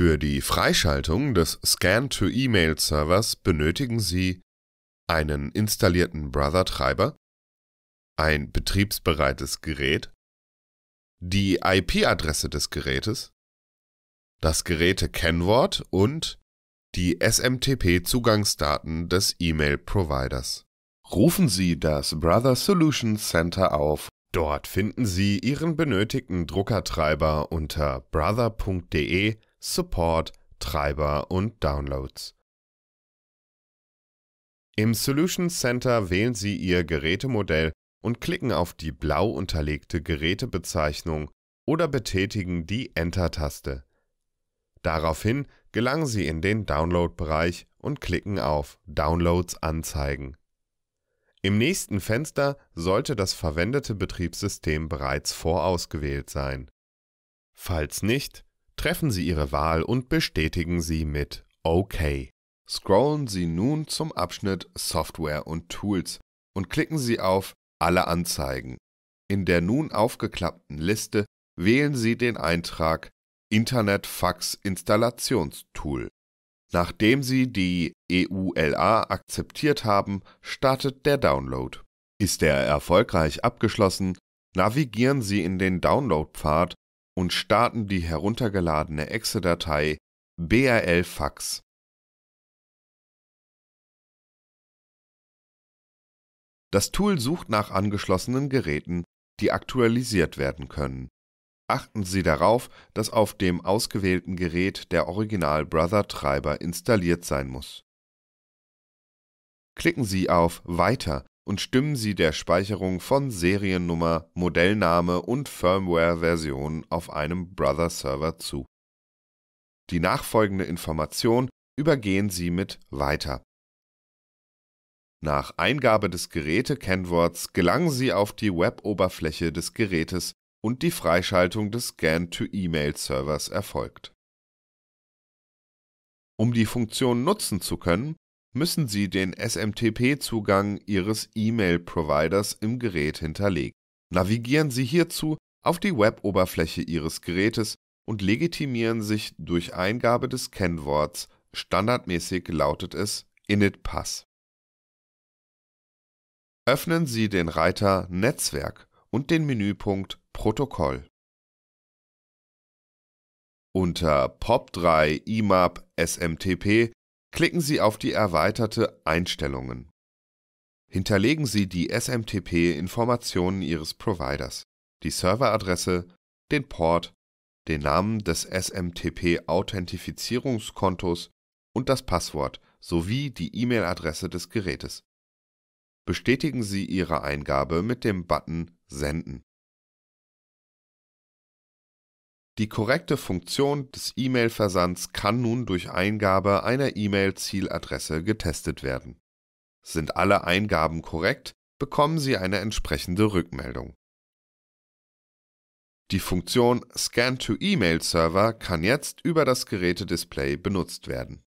Für die Freischaltung des Scan-to-E-Mail-Servers benötigen Sie einen installierten Brother-Treiber, ein betriebsbereites Gerät, die IP-Adresse des Gerätes, das Geräte-Kennwort und die SMTP-Zugangsdaten des E-Mail-Providers. Rufen Sie das Brother Solutions Center auf. Dort finden Sie Ihren benötigten Druckertreiber unter brother.de Support, Treiber und Downloads. Im Solutions Center wählen Sie Ihr Gerätemodell und klicken auf die blau unterlegte Gerätebezeichnung oder betätigen die Enter-Taste. Daraufhin gelangen Sie in den Download-Bereich und klicken auf Downloads anzeigen. Im nächsten Fenster sollte das verwendete Betriebssystem bereits vorausgewählt sein. Falls nicht, treffen Sie Ihre Wahl und bestätigen sie mit OK. Scrollen Sie nun zum Abschnitt Software und Tools und klicken Sie auf Alle Anzeigen. In der nun aufgeklappten Liste wählen Sie den Eintrag Internet Fax Installationstool. Nachdem Sie die EULA akzeptiert haben, startet der Download. Ist er erfolgreich abgeschlossen, navigieren Sie in den Download-Pfad und starten die heruntergeladene Exe-Datei brl-fax. Das Tool sucht nach angeschlossenen Geräten, die aktualisiert werden können. Achten Sie darauf, dass auf dem ausgewählten Gerät der Original-Brother-Treiber installiert sein muss. Klicken Sie auf Weiter und stimmen Sie der Speicherung von Seriennummer, Modellname und Firmware-Version auf einem Brother-Server zu. Die nachfolgende Information übergehen Sie mit Weiter. Nach Eingabe des Geräte-Kennworts gelangen Sie auf die Web-Oberfläche des Gerätes und die Freischaltung des Scan-to-E-Mail-Servers erfolgt. Um die Funktion nutzen zu können, müssen Sie den SMTP-Zugang Ihres E-Mail-Providers im Gerät hinterlegen. Navigieren Sie hierzu auf die Web-Oberfläche Ihres Gerätes und legitimieren sich durch Eingabe des Kennworts, standardmäßig lautet es init-pass. Öffnen Sie den Reiter Netzwerk und den Menüpunkt Protokoll. Unter POP3 IMAP SMTP Klicken Sie auf die erweiterte Einstellungen. Hinterlegen Sie die SMTP-Informationen Ihres Providers, die Serveradresse, den Port, den Namen des SMTP-Authentifizierungskontos und das Passwort sowie die E-Mail-Adresse des Gerätes. Bestätigen Sie Ihre Eingabe mit dem Button Senden. Die korrekte Funktion des E-Mail-Versands kann nun durch Eingabe einer E-Mail-Zieladresse getestet werden. Sind alle Eingaben korrekt, bekommen Sie eine entsprechende Rückmeldung. Die Funktion Scan to E-Mail Server kann jetzt über das Gerätedisplay benutzt werden